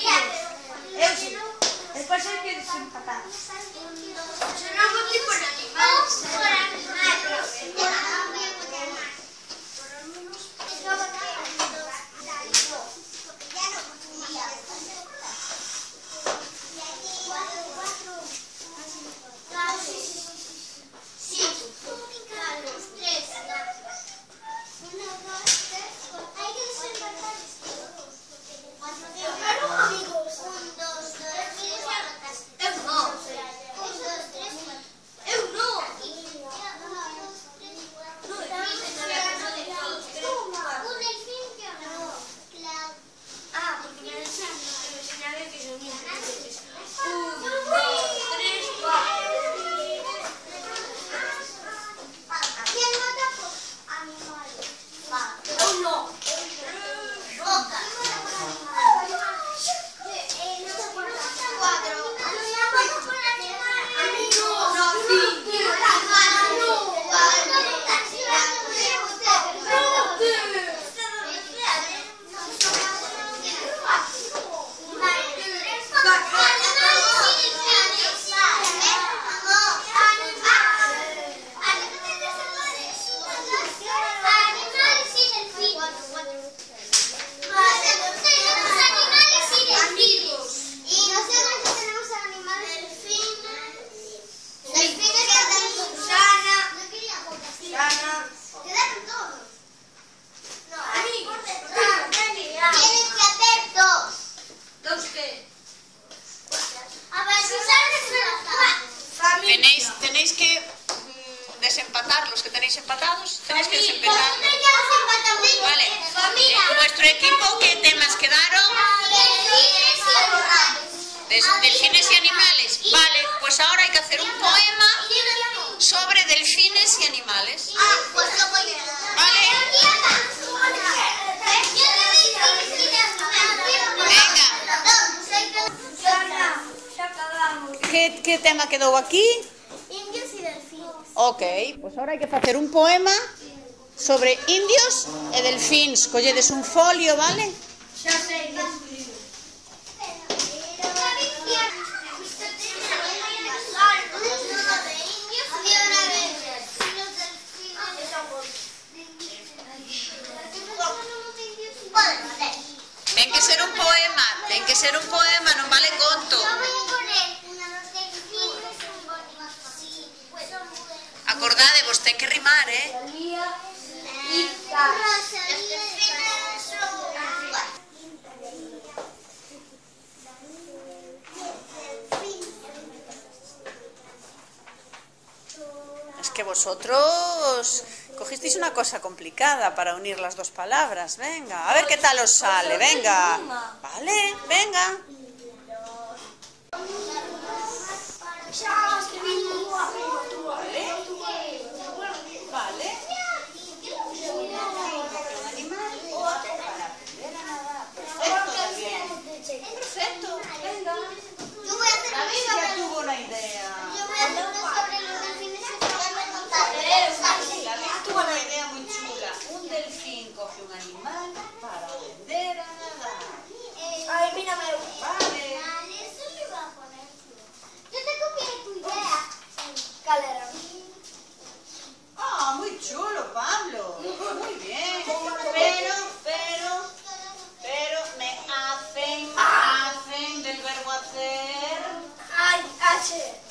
Eu sim. Depois eu tiro o. Eu não vou te pôr animais. Vamos. tenéis que mm, desempatar, los que tenéis empatados, tenéis que desempatar. Vale, ¿En vuestro equipo, ¿qué temas quedaron? Des, delfines y animales. Vale, pues ahora hay que hacer un poema sobre delfines y animales. Vale. Venga. ¿Qué, qué tema quedó aquí? Ok, pues pois agora hai que facer un poema sobre indios e delfíns. Colledes un folio, vale? Xa que que ser un poema, ten que ser un poema, non vale conto. vos ten que rimar, ¿eh? Es que vosotros cogisteis una cosa complicada para unir las dos palabras. Venga, a ver qué tal os sale. Venga. Vale, venga. un animal para vender a nadar. Eh, Ay, mira, me vale. Vale, eso le voy a poner tú. Yo te copié tu idea. Calera. Ah, muy chulo, Pablo. Muy bien. Pero, pero, pero me hacen, ¡Ah! hacen del verbo hacer. Ay, hacer.